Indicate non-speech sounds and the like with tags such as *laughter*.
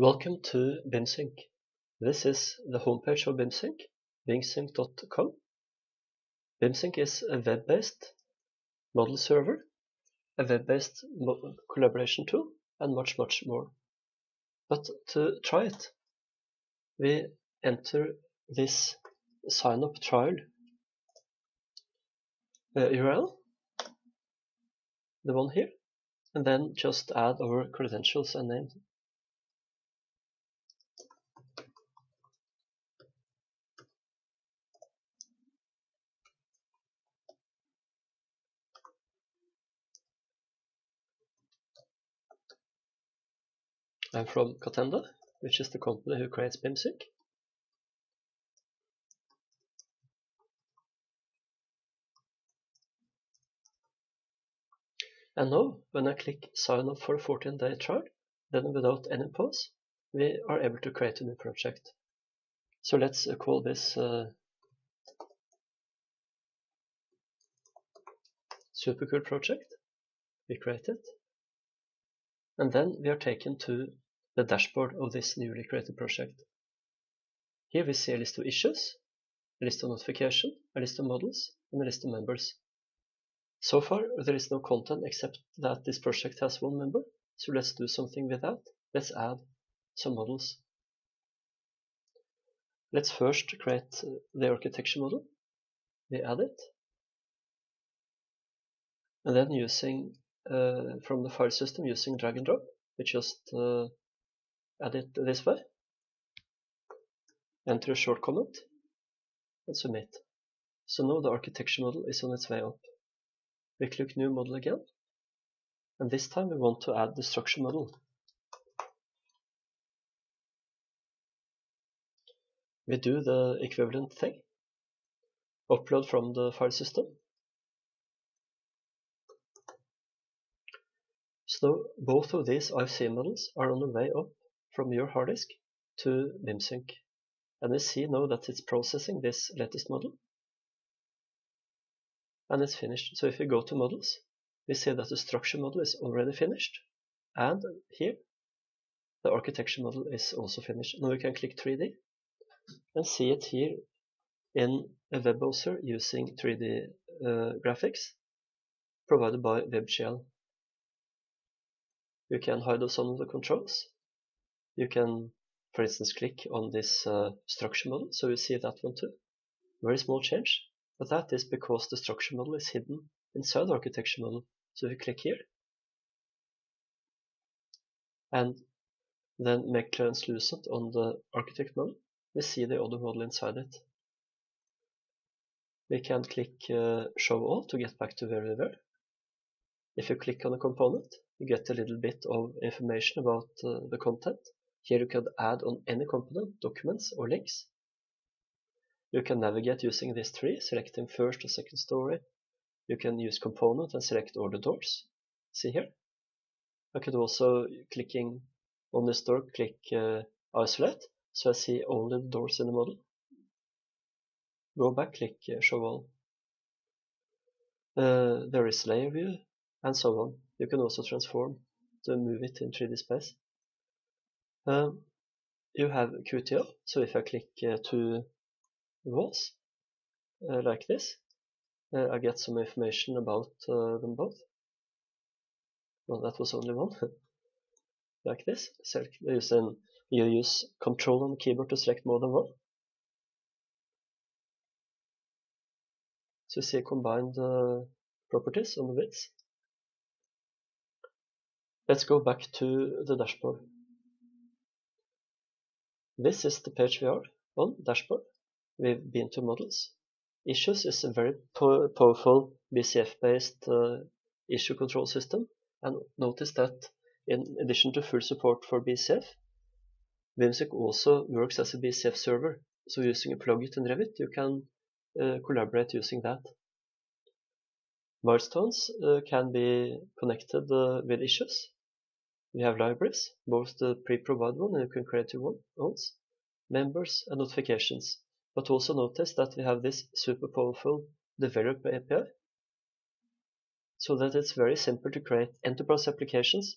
Welcome to BIMSync. This is the homepage of BIMSync, bimsync.com. BIMSync is a web-based model server, a web-based collaboration tool, and much, much more. But to try it, we enter this sign-up trial uh, URL, the one here, and then just add our credentials and name. I'm from Catenda, which is the company who creates BIMSync. And now, when I click sign up for a 14 day trial, then without any pause, we are able to create a new project. So let's uh, call this uh, super cool project. We create it. And then we are taken to the dashboard of this newly created project. Here we see a list of issues, a list of notification, a list of models, and a list of members. So far, there is no content except that this project has one member, so let's do something with that. Let's add some models. Let's first create the architecture model. We add it. And then using, uh, from the file system, using drag and drop, we just uh, add it this way. Enter a short comment and submit. So now the architecture model is on its way up. We click new model again. And this time we want to add the structure model. We do the equivalent thing. Upload from the file system. Both of these IFC models are on the way up from your hard disk to BIMSync. And we see now that it's processing this latest model and it's finished. So if we go to models, we see that the structure model is already finished. And here, the architecture model is also finished. Now we can click 3D and see it here in a web browser using 3D uh, graphics provided by WebGL. You can hide some of the controls. You can, for instance, click on this uh, structure model, so you see that one too. Very small change. But that is because the structure model is hidden inside the architecture model. So if you click here and then make translucent on the architect model, we see the other model inside it. We can click uh, show all to get back to where we were. If you click on a component, you get a little bit of information about uh, the content. Here you can add on any component, documents or links. You can navigate using this tree, selecting first or second story. You can use component and select all the doors. See here. I could also, clicking on this door, click uh, isolate, so I see only the doors in the model. Go back, click uh, show all. Uh, there is layer view, and so on. You can also transform to move it in 3D space. Um, you have QTO, so if I click uh, two walls uh, like this. Uh, I get some information about uh, them both. Well, that was only one. *laughs* like this. Select, use an, you use Control on the keyboard to select more than one. So you see combined uh, properties on the widths. Let's go back to the dashboard. This is the page we are on, dashboard we've been to models. Issues is a very po powerful BCF-based uh, issue control system. And notice that in addition to full support for BCF, BIMSync also works as a BCF server. So using a plugin in Revit, you can uh, collaborate using that. Milestones uh, can be connected uh, with issues. We have libraries, both the pre-provided one and the can one, ones, members and notifications. But also notice that we have this super powerful developer API so that it's very simple to create enterprise applications